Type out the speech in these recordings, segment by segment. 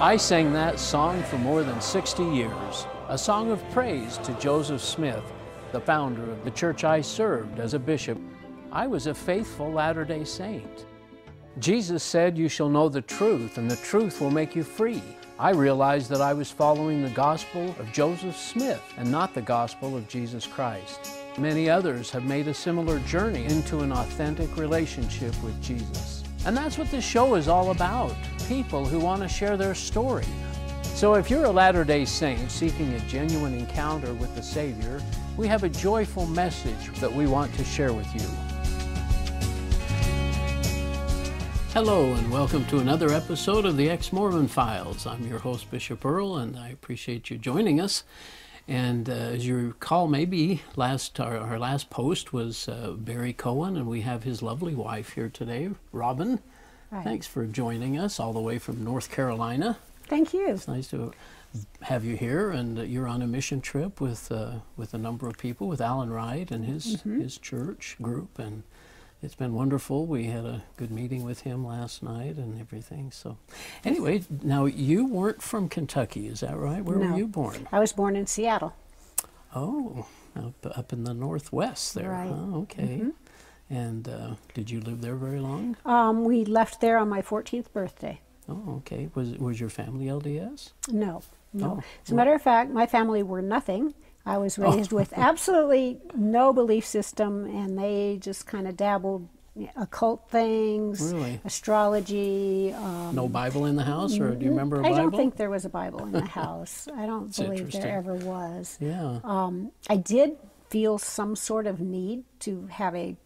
I sang that song for more than 60 years, a song of praise to Joseph Smith, the founder of the church I served as a bishop. I was a faithful Latter day Saint. Jesus said, You shall know the truth, and the truth will make you free. I realized that I was following the gospel of Joseph Smith and not the gospel of Jesus Christ. Many others have made a similar journey into an authentic relationship with Jesus. And that's what this show is all about people who want to share their story. So if you're a Latter day Saint seeking a genuine encounter with the Savior, we have a joyful message that we want to share with you. Hello, and welcome to another episode of the Ex Mormon Files. I'm your host, Bishop Earl, and I appreciate you joining us. And uh, as you recall, maybe last our, our last post was uh, Barry Cohen, and we have his lovely wife here today, Robin. Right. Thanks for joining us all the way from North Carolina. Thank you. It's nice to have you here, and uh, you're on a mission trip with uh, with a number of people, with Alan Wright and his Mm-hmm. his church group, and it's been wonderful. We had a good meeting with him last night and everything. So, anyway, now you weren't from Kentucky, is that right? Where No. were you born? I was born in Seattle. Oh, up, up in the northwest there. Right. Mm-hmm. Oh, okay. And uh, did you live there very long? Um, we left there on my 14th birthday. Oh, okay. Was was your family LDS? No, no. Oh, As a matter of fact, my family were nothing. I was raised with absolutely no belief system, and they just kind of dabbled in occult things, Really? astrology. Um, No Bible in the house, or do you remember a I Bible? I don't think there was a Bible in the house. I don't believe there ever was. Yeah. Um, I did feel some sort of need to have a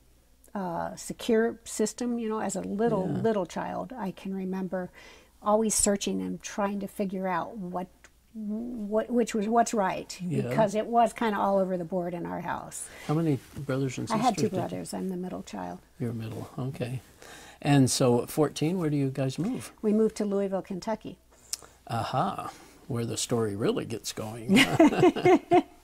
uh, secure system. You know, as a little Yeah. little child, I can remember always searching and trying to figure out what what which was what's right Yeah. because it was kind of all over the board in our house. How many brothers and sisters? I had two you- brothers. I'm the middle child. You're middle. Okay. And so at 14, where do you guys move? We moved to Louisville, Kentucky. Aha, where the story really gets going.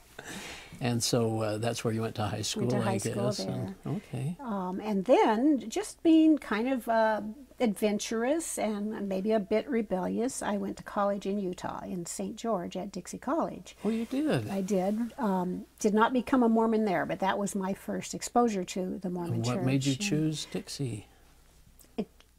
and so uh, that's where you went to high school, to high I school guess. and- okay. Um, and then, just being kind of uh, adventurous and maybe a bit rebellious, I went to college in Utah, in St. George at Dixie College. Oh, you did. I did. Um, did not become a Mormon there, but that was my first exposure to the Mormon And church. what made you choose Dixie?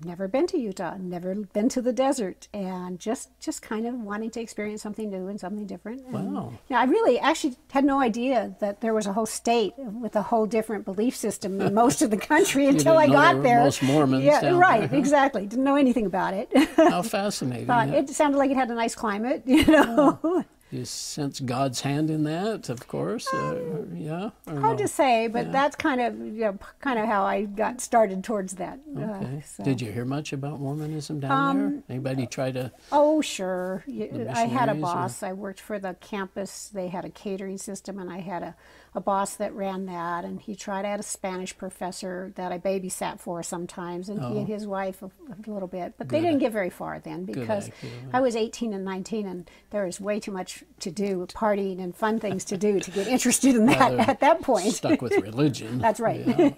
Never been to Utah, never been to the desert, and just just kind of wanting to experience something new and something different. And, Wow. Yeah, I really actually had no idea that there was a whole state with a whole different belief system than most of the country until I know got there. most Mormons Yeah, right, there, exactly. Didn't know anything about it. How fascinating. Thought Yeah. it sounded like it had a nice climate, you know. Hmm. You sense God's hand in that, of course. Uh, yeah. or Hard no? to say, but Yeah. that's kind of you know, kind of how I got started towards that. uh, Okay. so. Did you hear much about Mormonism down there? Anybody try to? Oh, sure. I had a missionaries, or- boss. I worked for the campus. They had a catering system, and I had a, a boss that ran that. And he tried. I had a Spanish professor that I babysat for sometimes, and he and oh. his wife a, a little bit. But they Oh. Didn't get very far then because idea, I was 18 and 19, and there was way too much to do, partying and fun things to do to get interested in that at that point. Stuck with religion. That's right. Yeah.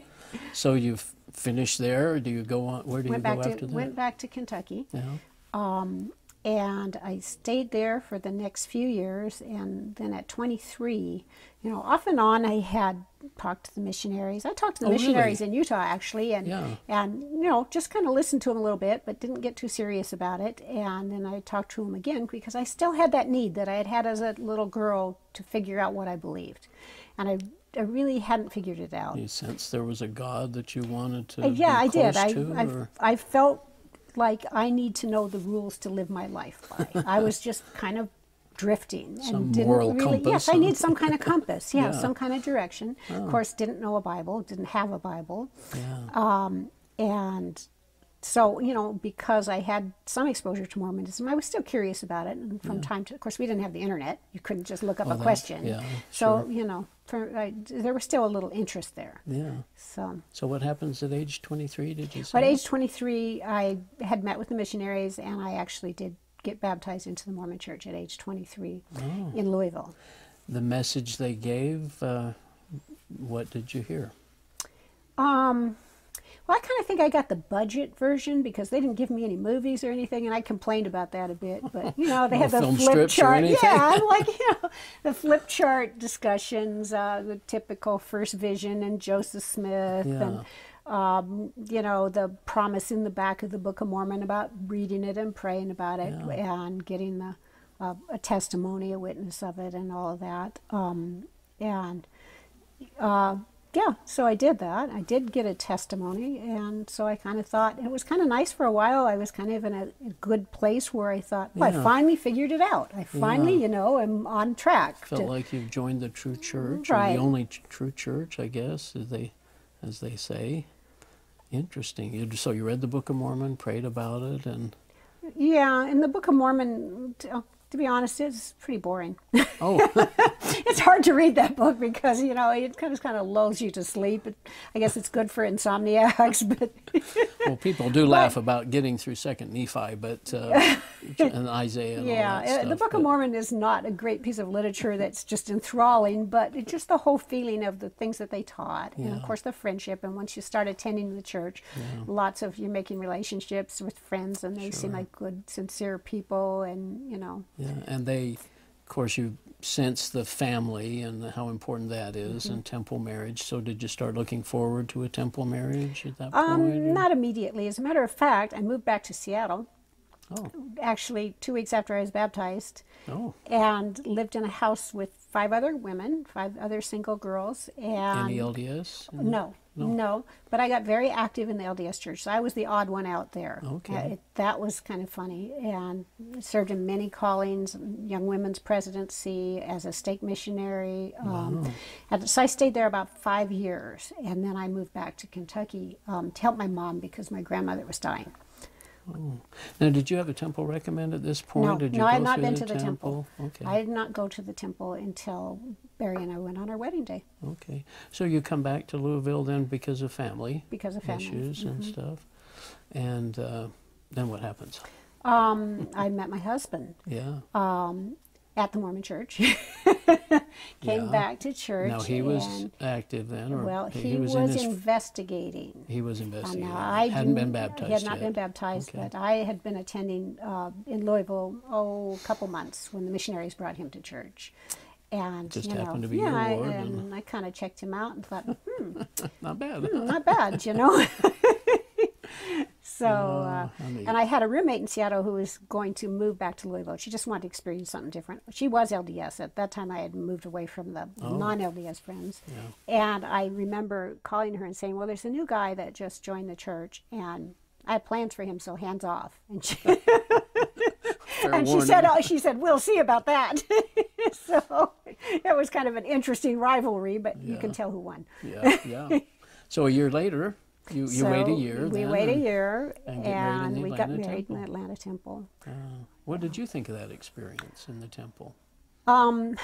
So you've finished there, or do you go on? Where do you went go back after to that? went back to Kentucky. yeah. Um, and I stayed there for the next few years. And then at 23, you know, off and on, I had talked to the missionaries. I talked to the Oh, really? missionaries in Utah actually, and Yeah. and you know, just kind of listened to them a little bit, but didn't get too serious about it. And then I talked to them again because I still had that need that I had had as a little girl to figure out what I believed, and I. I really hadn't figured it out. You sense there was a God that you wanted to. Uh, yeah, I did. close I, to, I, I felt like I need to know the rules to live my life by. I was just kind of drifting and didn't really. Yes, I need some kind of compass. Yeah, Yeah. some kind of direction. Oh. Of course, didn't know a Bible, didn't have a Bible, yeah. um, and so you know because I had some exposure to Mormonism, I was still curious about it. And from time to, of course, we didn't have the internet. You couldn't just look up a question. yeah, so sure. you know, for, I, there was still a little interest there. yeah. So. So what happens at age 23? Did you say? At age 23, I had met with the missionaries, and I actually did get baptized into the Mormon Church at age 23 Oh. in Louisville. the message they gave. Uh, what did you hear? Um, Well, I kind of think I got the budget version because they didn't give me any movies or anything, and I complained about that a bit. But you know, they No had the flip chart. Yeah, I'm like you know, the flip chart discussions, uh, the typical First Vision and Joseph Smith, and um, you know, the promise in the back of the Book of Mormon about reading it and praying about it and getting the uh, a testimony, a witness of it, and all of that. Um, and uh, yeah, so I did that. I did get a testimony, and so I kind of thought it was kind of nice for a while. I was kind of in a, a good place where I thought, well, Yeah. I finally figured it out. I finally, Yeah. you know, am on track. Felt to- like you've joined the true church, or the only ch- true church, I guess, as they, as they say. Interesting. You, so you read the Book of Mormon, prayed about it, and yeah, in the Book of Mormon, uh, to be honest, it's pretty boring. oh, it's hard to read that book because you know it kind of kind of lulls you to sleep. It, I guess it's good for insomniacs, but well, people do laugh about getting through Second Nephi, but uh, and Isaiah. And yeah, uh, stuff, the Book but- of Mormon is not a great piece of literature that's just enthralling, but it's just the whole feeling of the things that they taught, and of course the friendship. And once you start attending the church, lots of you're making relationships with friends, and they seem like good, sincere people, and you know, Yeah, and they, of course, you sense the family and how important that is Mm-hmm. in temple marriage. So, did you start looking forward to a temple marriage at that point? um, or- not immediately. As a matter of fact, I moved back to Seattle. Oh, Actually, two weeks after I was baptized, oh, and lived in a house with five other women, five other single girls, and in the LDS? No, no, But I got very active in the LDS church, so I was the odd one out there. Okay. Uh, it, that was kind of funny, and served in many callings, young women's presidency, as a stake missionary. Um, and so I stayed there about five years, and then I moved back to Kentucky um, to help my mom because my grandmother was dying. Now, did you have a temple recommend at this point? No, did you no, I had not been to the temple. Okay. I did not go to the temple until Barry and I went on our wedding day Okay. So you come back to Louisville then because of family because of family. issues and stuff, and uh, then what happens? Um, I met my husband. Yeah. um, at the Mormon church. Came Yeah. back to church. now he was active then, or well, he, was, was, in his, investigating. he was investigating. now I hadn't been baptized He had not yet. been baptized, Okay. but I had been attending uh, in Louisville oh a couple months when the missionaries brought him to church. And Just you know, happened to be yeah, I, and- and I kind of checked him out and thought, hmm, Not bad. not bad, you know. So, uh, mean- and I had a roommate in Seattle who was going to move back to Louisville. She just wanted to experience something different. She was LDS at that time. I had moved away from the Oh. non-LDS friends, and I remember calling her and saying, "Well, there's a new guy that just joined the church, and I had plans for him, so hands off." And she, and she said, oh, "She said we'll see about that." so it was kind of an interesting rivalry, but you can tell who won. yeah, yeah. So a year later, you, you wait a year. We then, wait a and, year, and get married in and we got Atlanta married in the Atlanta Temple. uh, what did you think of that experience in the temple? Um,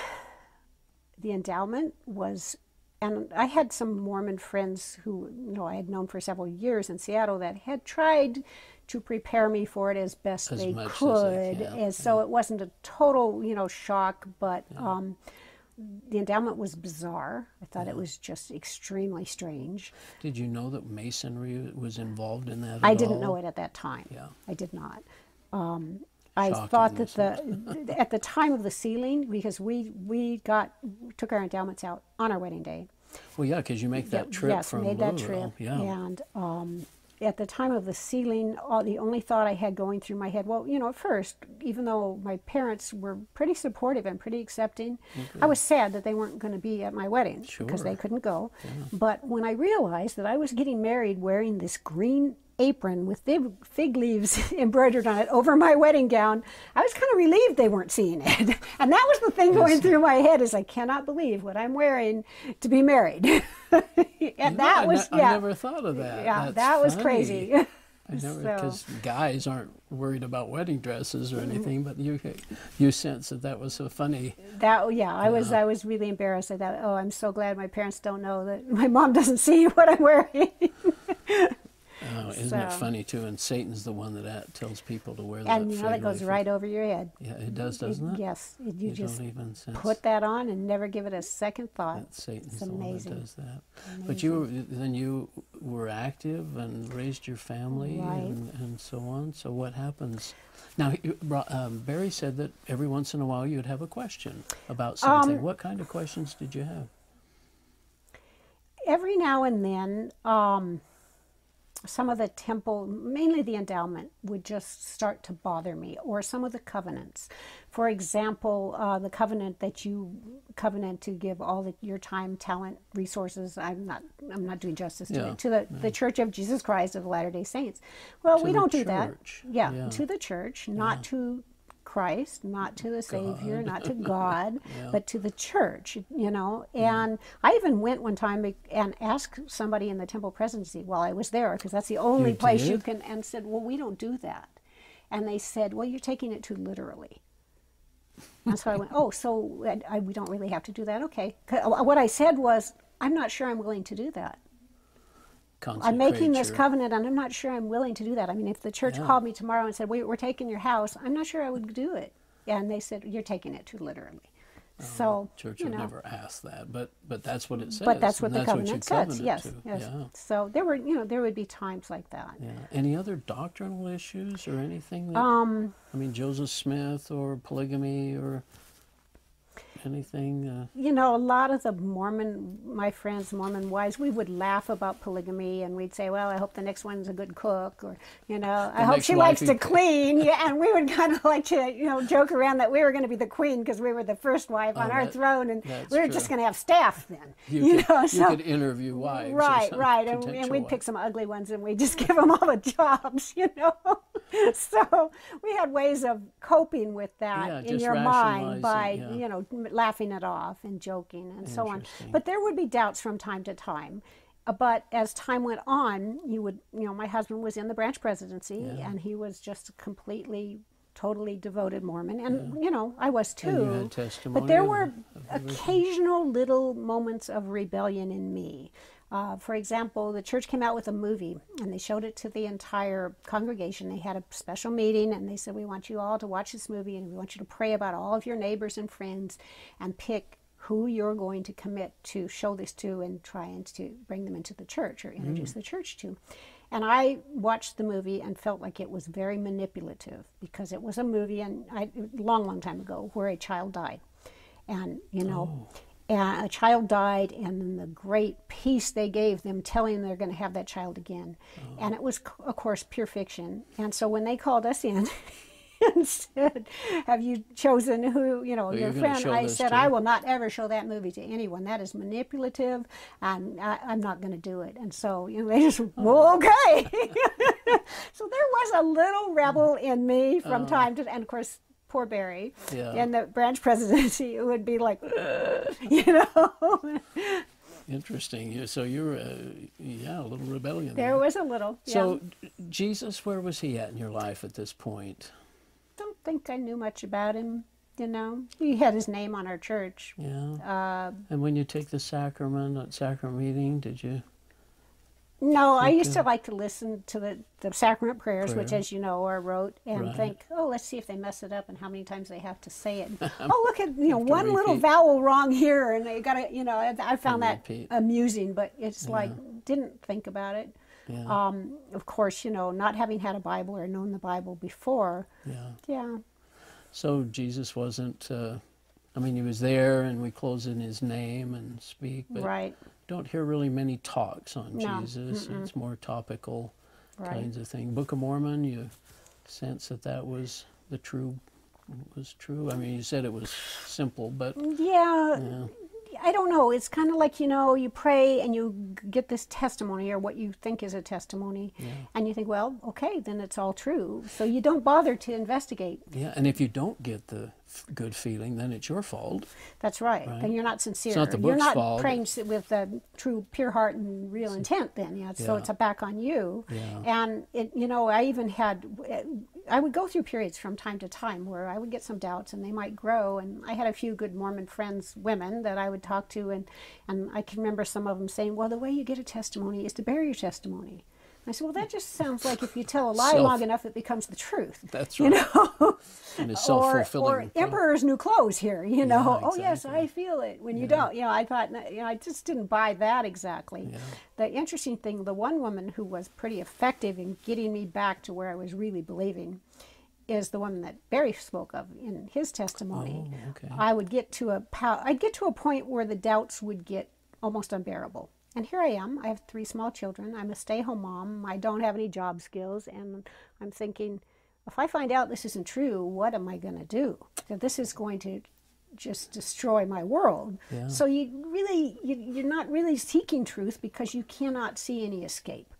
the endowment was, and I had some Mormon friends who you know I had known for several years in Seattle that had tried to prepare me for it as best As they as could, can, and so it wasn't a total you know shock, but. Um, the endowment was bizarre. I thought it was just extremely strange. Did you know that masonry was involved in that? I didn't all? know it at that time. Yeah. I did not. Um, I thought that the at the time of the sealing, because we we got took our endowments out on our wedding day. Well, yeah, because you make that Yeah, trip yes, from made that Louisville. trip. Yeah. And um, at the time of the sealing, all, the only thought I had going through my head, well, you know, at first, even though my parents were pretty supportive and pretty accepting, mm-hmm. I was sad that they weren't going to be at my wedding because they couldn't go. But when I realized that I was getting married wearing this green apron with fig, fig leaves embroidered on it over my wedding gown, I was kind of relieved they weren't seeing it. And that was the thing going through my head is I cannot believe what I'm wearing to be married. and that was ne- yeah. I never thought of that. Yeah, That's that was funny. crazy. I never So- because guys aren't worried about wedding dresses Mm-hmm. or anything, but you you sense that that was so funny. That yeah, I was I was really embarrassed. I thought, oh, I'm so glad my parents don't know that my mom doesn't see what I'm wearing. Oh, isn't So- it funny too? And Satan's the one that tells people to wear that. And you know that goes right over your head. Yeah, it does, doesn't it? Yes, it- you, You, just don't even sense put that on and never give it a second thought. that Satan's It's the one that does that. But you were, then you were active and raised your family Right. and, and so on. So what happens? Now, um, Barry said that every once in a while you'd have a question about something. Um, what kind of questions did you have? every now and then, um, some of the temple, mainly the endowment, would just start to bother me, or some of the covenants. For example, uh, the covenant that you covenant to give all the, your time, talent, resources. I'm not, I'm not doing justice to Yeah, it. To the, the Church of Jesus Christ of Latter Day Saints. Well, To we don't do that. Yeah, yeah. to the church, not to Christ, not to the Savior, not to God, Yeah. but to the church, you know. Mm. And I even went one time and asked somebody in the temple presidency while I was there, because that's the only You place you can, and said, Well, we don't do that. And they said, Well, you're taking it too literally. And so I went, Oh, so I, I, we don't really have to do that? Okay. Uh, what I said was, I'm not sure I'm willing to do that. I'm making this covenant and I'm not sure I'm willing to do that. I mean, if the church Yeah. called me tomorrow and said, we, We're taking your house, I'm not sure I would do it. And they said, You're taking it too literally. So, Church you would know, never ask that, but but that's what it says. but that's what the that's covenant you says. Yes, yes. Yeah. So there were, you know, there would be times like that. Yeah. Any other doctrinal issues or anything that Um, I mean Joseph Smith or polygamy or anything uh, you know, a lot of the Mormon, my friends, Mormon wives, we would laugh about polygamy and we'd say, well, I hope the next one's a good cook or, you know, I hope she likes to clean. Yeah, and we would kind of like to, you know, joke around that we were going to be the queen because we were the first wife on Oh, our that- throne and we were true. just going to have staff then. you, You, could, know, you could interview wives Right, right, and, and we'd pick some ugly ones, and we'd just give them all the jobs, you know. so we had ways of coping with that Yeah, in your mind by, yeah. you know, laughing it off and joking and so on. But there would be doubts from time to time. Uh, But as time went on, you would, you know, my husband was in the branch presidency, and he was just completely, totally devoted Mormon, and you know, I was too. And you had testimony but there were occasional little moments of rebellion in me. Uh, for example, the church came out with a movie and they showed it to the entire congregation. They had a special meeting and they said, We want you all to watch this movie and we want you to pray about all of your neighbors and friends and pick who you're going to commit to show this to and try and to bring them into the church or introduce the church to. And I watched the movie and felt like it was very manipulative because it was a movie and I, long, long time ago where a child died and you know and a child died and then the great peace they gave them telling them they're going to have that child again. Oh. And it was of course pure fiction. And so when they called us in and said have you chosen who you know Who your you're friend? i said to? i will not ever show that movie to anyone. That is manipulative. And I, i'm not going to do it. And so you know they just oh. well, okay. So there was a little rebel in me from oh. time to and of course poor barry Uh. Yeah. in the branch presidency would be like you know Interesting. So you were, uh, yeah, a little rebellion. there was a little So. Jesus, where was he at in your life at this point? don't think i knew much about him you know he had his name on our church Yeah. uh, and when you take the sacrament at sacrament meeting, did you? No i used to like to listen to the, the sacrament prayers which as you know are rote and Right. think oh let's see if they mess it up and how many times they have to say it oh look at you know one little vowel wrong here and they got to you know i, I found that repeat. amusing but it's like didn't think about it Yeah. um, of course you know not having had a bible or known the bible before yeah. yeah So Jesus wasn't. Uh, I mean, he was there, and we close in his name and speak, but right don't hear really many talks on No. Jesus. It's more topical Right. kinds of thing. Book of Mormon, you sense that that was the true was true. I mean, you said it was simple, but yeah yeah, I don't know. It's kind of like, you know, you pray and you get this testimony or what you think is a testimony. And you think, well, okay, then it's all true. So you don't bother to investigate. yeah. And if you don't get the good feeling, then it's your fault. That's right. Right. Then you're not sincere. It's not the book's you're not fault. praying with a true, pure heart and real intent. Then, yeah. So Yeah. it's a back on you. Yeah. And it, you know, I even had, I would go through periods from time to time where I would get some doubts, and they might grow. And I had a few good Mormon friends, women that I would talk to, and and I can remember some of them saying, "Well, the way you get a testimony is to bear your testimony." I said, well, that just sounds like if you tell a lie Self- long enough, it becomes the truth. That's right. You know, And it's or, self-fulfilling. or emperor's new clothes here. You know, Yeah, oh yes. I feel it. When you don't, you know, I thought, you know, I just didn't buy that exactly. Yeah. The interesting thing, the one woman who was pretty effective in getting me back to where I was really believing, is the woman that Barry spoke of in his testimony. Oh, okay. I would get to a pow- I'd get to a point where the doubts would get almost unbearable. And here I am. I have three small children. I'm a stay-home mom. I don't have any job skills, and I'm thinking, if I find out this isn't true, what am I going to do? That this is going to just destroy my world. Yeah. So you really, you, you're not really seeking truth because you cannot see any escape.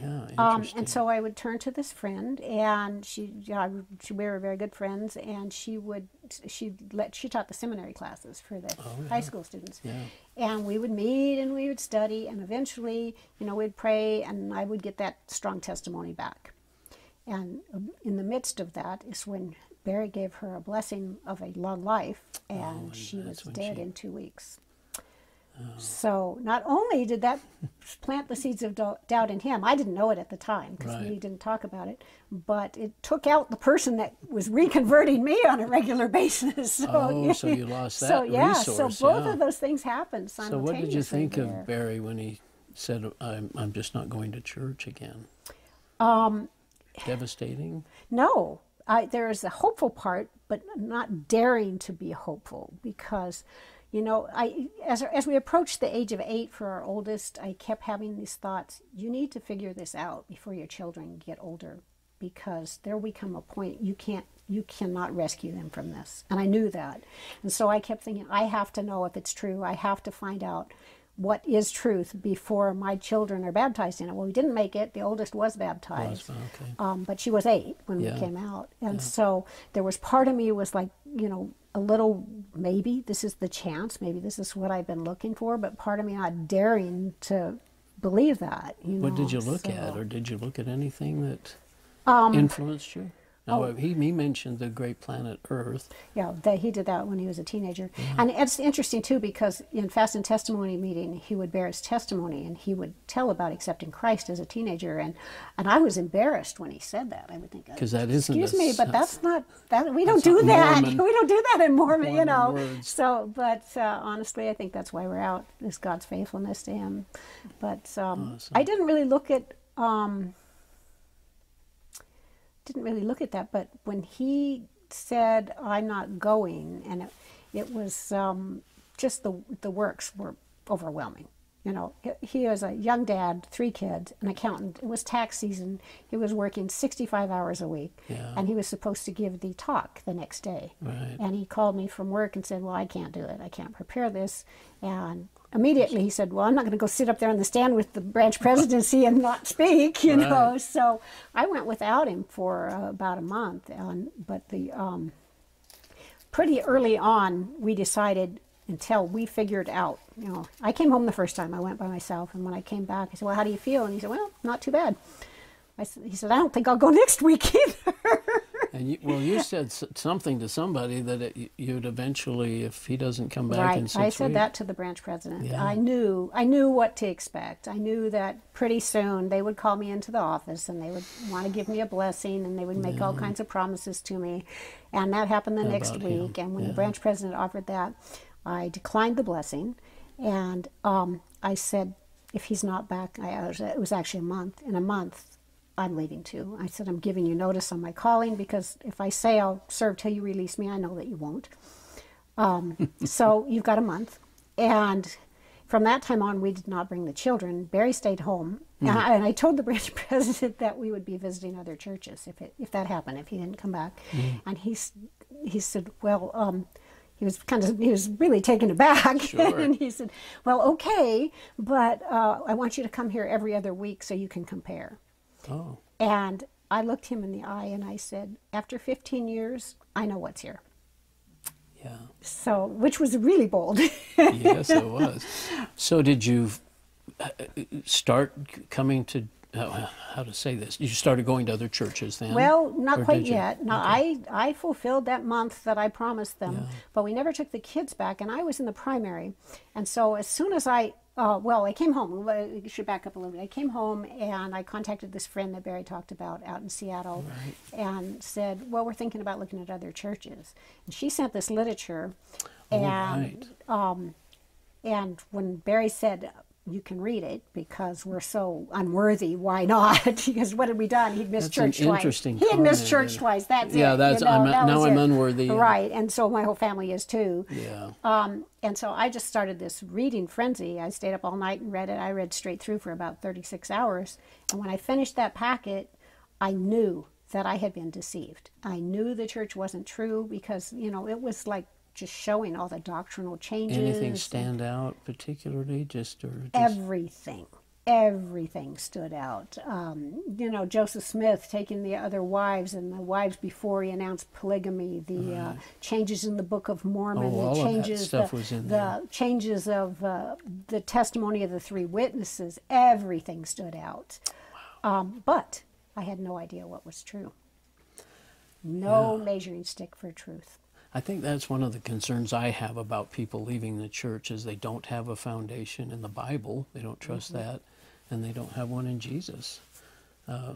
Yeah, Um, and so I would turn to this friend, and she, yeah, she, we were very good friends, and she would, she let, she taught the seminary classes for the high school students, Oh, Yeah. and we would meet and we would study, and eventually, you know, we'd pray, and I would get that strong testimony back, and um, in the midst of that is when Barry gave her a blessing of a long life, and Oh, she was dead she- Oh. in two weeks. So not only did that plant the seeds of doubt in him, I didn't know it at the time because we Right. didn't talk about it, but it took out the person that was reconverting me on a regular basis. So, Oh, so you lost so that yeah, resource, so both yeah. of those things happened So simultaneously. what did you think there. of Barry when he said, "I'm I'm just not going to church again"? Um, Devastating. No, I, there is a hopeful part, but not daring to be hopeful because, you know, I as as we approached the age of eight for our oldest, I kept having these thoughts. You need to figure this out before your children get older, because there will come a point you can't you cannot rescue them from this, and I knew that, and so I kept thinking I have to know if it's true. I have to find out what is truth before my children are baptized in it. Well, we didn't make it. The oldest was baptized Was, okay. um, but she was eight when Yeah. we came out, and so there was part of me was like, you know, a little maybe this is the chance, maybe this is what I've been looking for, but part of me not daring to believe that. You What did you look so- at, or did you look at anything that Um, influenced you? Now, oh. he, he mentioned the great planet Earth. Yeah, that he did that when he was a teenager, and it's interesting too because in fast and testimony meeting he would bear his testimony and he would tell about accepting Christ as a teenager, and and I was embarrassed when he said that. I would think, 'Cause that isn't excuse me, but that's not that we don't do that. Mormon- we don't do that in Mormon, you know. words. So, but uh, honestly, I think that's why we're out is God's faithfulness to Him. But um, Awesome. I didn't really look at. Um, didn't really look at that, but when he said, "I'm not going," and it, it was um, just the the works were overwhelming. You know, he- was a young dad, three kids, an accountant. It was tax season. He was working 65 hours a week, Yeah. and he was supposed to give the talk the next day. Right. And he called me from work and said, "Well, I can't do it. I can't prepare this." And immediately he said, "Well, I'm not going to go sit up there on the stand with the branch presidency and not speak." You know. Right. So I went without him for uh, about a month. And but the um, pretty early on, we decided until we figured out. You know, I came home the first time. I went by myself, and when I came back, I said, "Well, how do you feel?" And he said, "Well, not too bad." I said, he said, "I don't think I'll go next week either." And you, well, you said something to somebody that it, you'd eventually, if he doesn't come back in right. six I said weeks- that to the branch president. Yeah. I knew. I knew what to expect. I knew that pretty soon they would call me into the office and they would want to give me a blessing and they would make all kinds of promises to me, and that happened the next About him, week. And when the branch president offered that, I declined the blessing, and um, I said, if he's not back, I, it was actually a month. In a month, I'm leaving too. I said, I'm giving you notice on my calling because if I say I'll serve till you release me, I know that you won't. Um, so you've got a month. And from that time on, we did not bring the children. Barry stayed home. And, I, and I told the branch president that we would be visiting other churches if, it, if that happened, if he didn't come back. And he, he said, well, um, he was kind of, he was really taken aback. Sure. and he said, well, okay, but uh, I want you to come here every other week so you can compare. Oh, And I looked him in the eye and I said, after 15 years, I know what's here. yeah. So, which was really bold. yes, it was. So, did you uh, start coming to? Uh, how to say this? You started going to other churches then? well, not quite yet. No, I, I fulfilled that month that I promised them, Yeah. but we never took the kids back, and I was in the primary. And so, as soon as I uh, well, I came home. I should back up a little bit. I came home and I contacted this friend that Barry talked about out in Seattle Right. and said, Well, we're thinking about looking at other churches. And she sent this literature. Oh, and, right. and when Barry said, You can read it because we're so unworthy, why not? because what had we done? He'd missed That's church twice. He had missed church twice. That's it. Yeah, you that's- know, I'm- that now I'm it. unworthy. Right. And so my whole family is too. Yeah. Um, and so I just started this reading frenzy. I stayed up all night and read it. I read straight through for about 36 hours. And when I finished that packet, I knew that I had been deceived. I knew the church wasn't true because, you know, it was like just showing all the doctrinal changes. Anything stand out particularly? Just or just, Everything. Everything stood out. Um, you know, Joseph Smith taking the other wives and the wives before he announced polygamy, the uh, changes in the Book of Mormon, Oh, all the changes, stuff the, was in the changes of uh, the testimony of the three witnesses. Everything stood out. Um, but I had no idea what was true. No measuring stick for truth. I think that's one of the concerns I have about people leaving the church is they don't have a foundation in the Bible. They don't trust Mm-hmm. that, and they don't have one in Jesus.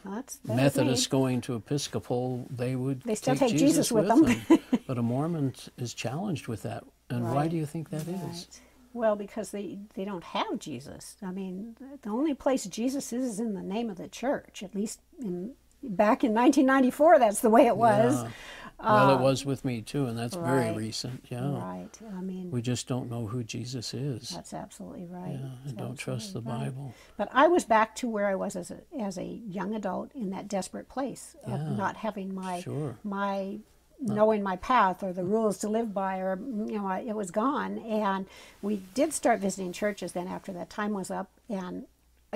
That's, that's Methodists me. going to Episcopal, they would They still take, take Jesus with them. but a Mormon is challenged with that. And why do you think that is? Right. Well, because they, they don't have Jesus. I mean, the only place Jesus is is in the name of the church. At least in back in 1994, that's the way it was. Yeah. Well, it ah. was with me too, and that's very recent. Yeah. Right. I mean, We just don't know who Jesus is. that's absolutely right. yeah, That's and don't trust the right. Bible. But I was back to where I was as a as a young adult in that desperate place of Yeah. not having my Sure. my knowing my path or the rules to live by or you know it was gone and we did start visiting churches then after that time was up and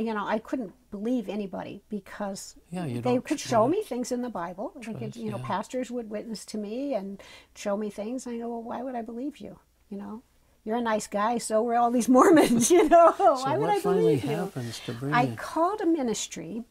you know I couldn't believe anybody because Yeah, they could show me things in the Bible. Could you know yeah. pastors would witness to me and show me things. I go well why would I believe you? You know you're a nice guy so were all these Mormons you know? So why would I believe you? happens to bring I called a ministry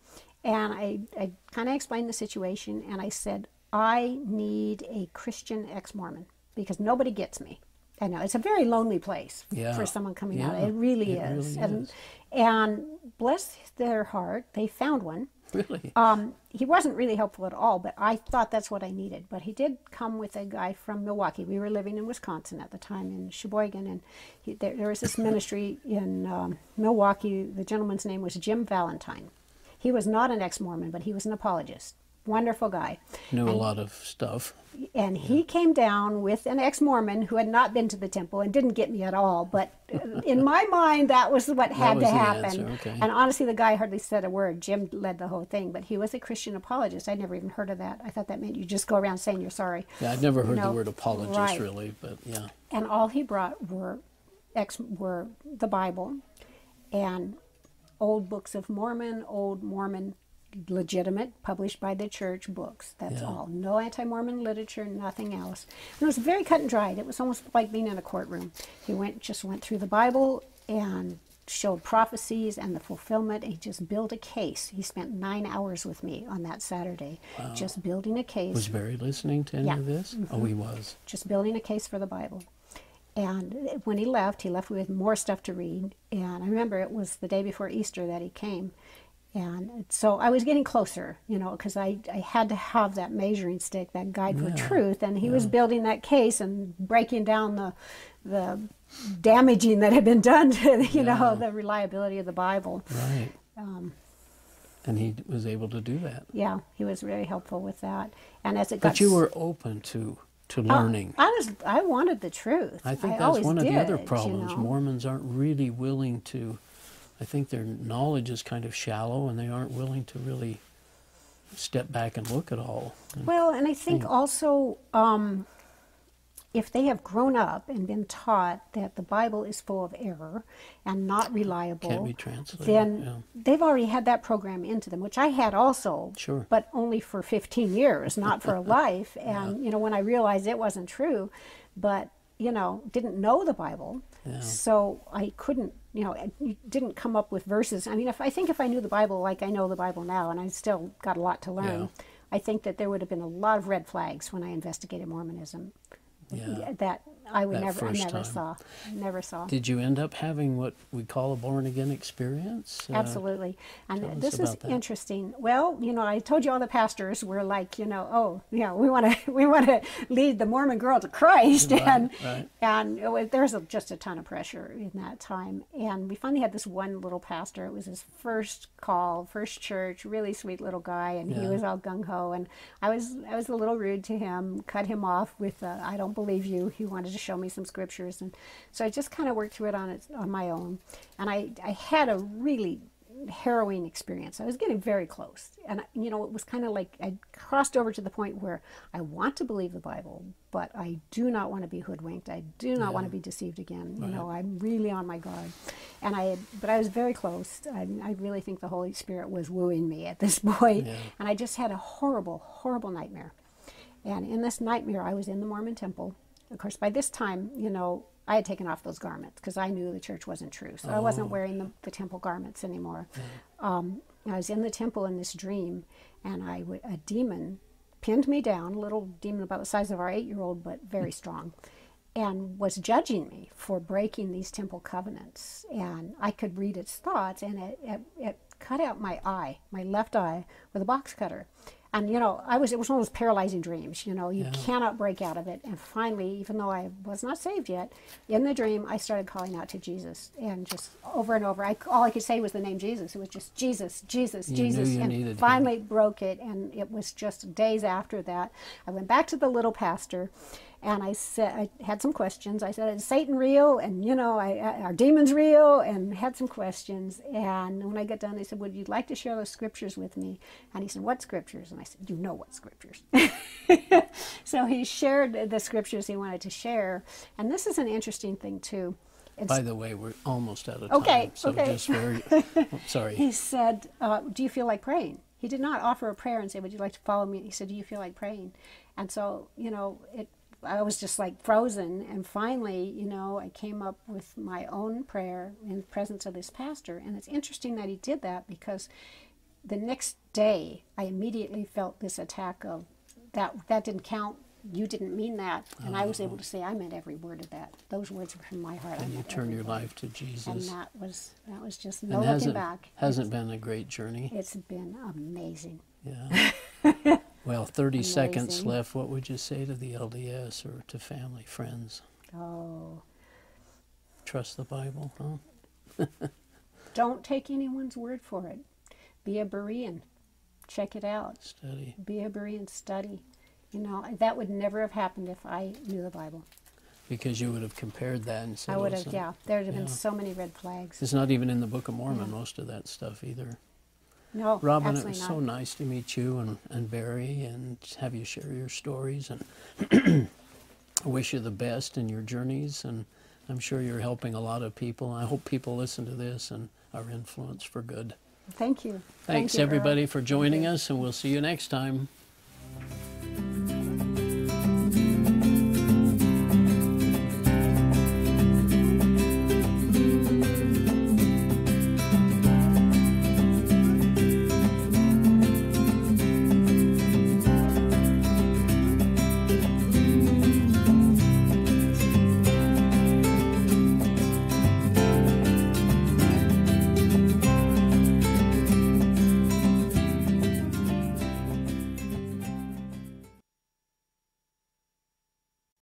and I, I kind of explained the situation and I said, I need a Christian ex Mormon because nobody gets me. I know it's a very lonely place Yeah. for someone coming out. It really it is. really and, is. and bless their heart, they found one. Really? Um, he wasn't really helpful at all, but I thought that's what I needed. But he did come with a guy from Milwaukee. We were living in Wisconsin at the time in Sheboygan, and he, there, there was this ministry in um, Milwaukee. The gentleman's name was Jim Valentine. He was not an ex-Mormon, but he was an apologist. Wonderful guy. Knew a lot of stuff. And he came down with an ex-Mormon who had not been to the temple and didn't get me at all. But uh, in my mind, that was what had was to happen. okay. And honestly, the guy hardly said a word. Jim led the whole thing, but he was a Christian apologist. I'd never even heard of that. I thought that meant you just go around saying you're sorry. Yeah, I'd never heard No, the word apologist right. really, but yeah. And all he brought were ex were the Bible and old books of Mormon, old Mormon legitimate published by the church books. That's Yeah. all. No anti-Mormon literature, nothing else. And it was very cut and dried. It was almost like being in a courtroom. He went just went through the Bible and showed prophecies and the fulfillment. He just built a case. He spent nine hours with me on that Saturday, just building a case Was Barry listening to any Yeah. Mm-hmm. of this? Oh, he was. just building a case for the Bible. And when he left, he left with more stuff to read. And I remember it was the day before Easter that he came. And so I was getting closer, you know, because I, I had to have that measuring stick, that guide for truth. And he was building that case and breaking down the, the damaging that had been done to, you Yeah. know, the reliability of the Bible. Right. Um, and he was able to do that. Yeah, he was very helpful with that. And as it got But you were open to to Uh, learning. I was I wanted the truth. I think that's always one of the other did, you problems. know. Mormons aren't really willing to. I think their knowledge is kind of shallow, and they aren't willing to really step back and look at all. And Well, and I think Hmm. also um, if they have grown up and been taught that the Bible is full of error and not reliable, Can't be translated, then yeah. they've already had that program into them, which I had also, Sure. but only for 15 years, not for a life. And, you know, when I realized it wasn't true, but, you know, didn't know the Bible, Yeah. so I couldn't, you know, you didn't come up with verses. I mean, if I think if I knew the Bible like I know the Bible now, and I still got a lot to learn, Yeah. I think that there would have been a lot of red flags when I investigated Mormonism. Yeah. That I would that never, I never time. saw, never saw. Did you end up having what we call a born again experience? Uh, Absolutely. tell And this is that. interesting. Well, you know, I told you all the pastors were like, you know, oh, you know, we want to we want to lead the Mormon girl to Christ, Right, and right. and it was, there was a, just a ton of pressure in that time. And we finally had this one little pastor. It was his first call, first church, really sweet little guy, and he was all gung ho. And I was I was a little rude to him, cut him off with uh, "I don't believe you." He wanted to show me some scriptures, and so I just kind of worked through it on it on my own. And I I had a really harrowing experience. I was getting very close. And, you know, it was kind of like I crossed over to the point where I want to believe the Bible, but I do not want to be hoodwinked. I do not want to be deceived again. You know, I'm really on my guard. And I, had, but I was very close. I, I really think the Holy Spirit was wooing me at this point. Yeah. And I just had a horrible, horrible nightmare. And in this nightmare, I was in the Mormon temple. Of course, by this time, you know, I had taken off those garments because I knew the church wasn't true. So I wasn't wearing the, the temple garments anymore. Um, I was in the temple in this dream, and I w- a demon pinned me down, a little demon about the size of our eight year old, but very strong, and was judging me for breaking these temple covenants. And I could read its thoughts, and it, it, it cut out my eye, my left eye, with a box cutter. And you know, I was it was one of those paralyzing dreams. You know, you Yeah. cannot break out of it. And finally, even though I was not saved yet, in the dream I started calling out to Jesus, and just over and over. I all I could say was the name Jesus. It was just Jesus, Jesus, You Jesus. and needed him. finally broke it, and it was just days after that. I went back to the little pastor, and I said I had some questions. I said, "Is Satan real?" And you know, I, I- are demons real? And had some questions. And when I got done, I said, "Would you like to share those scriptures with me?" And he said, "What scriptures?" And I said, "You know what scriptures." so he shared the scriptures he wanted to share. And this is an interesting thing too. It's, By the way, we're almost out of Okay, time. So okay. just very, sorry. he said, uh, "Do you feel like praying?" He did not offer a prayer and say, "Would you like to follow me?" He said, "Do you feel like praying?" And so, you know, it. I was just like frozen, and finally, you know, I came up with my own prayer in the presence of this pastor. And it's interesting that he did that because the next day, I immediately felt this attack of that. That didn't count. You didn't mean that, and I was able to uh-huh. say I meant every word of that. Those words were from my heart. And you turned your life to Jesus, and that was that was just And no looking hasn't, back. hasn't been a great journey. It's been amazing. Yeah. well, 30 seconds left. What would you say to the LDS or to family, friends? Oh, Trust the Bible, huh? don't take anyone's word for it. Be a Berean. Check it out. Study. Be a Berean. Study. You know that would never have happened if I knew the Bible. Because you would have compared that and said, I would "Oh, have. Yeah, there would have yeah. been so many red flags. It's not even in the Book of Mormon, most of that stuff either. No, Robin, it was not. so nice to meet you and, and Barry and have you share your stories. And I wish you the best in your journeys. And I'm sure you're helping a lot of people. I hope people listen to this and are influenced for good. Thank you. Thank Thanks, you, Earl. everybody, for joining you. us, and we'll see you next time.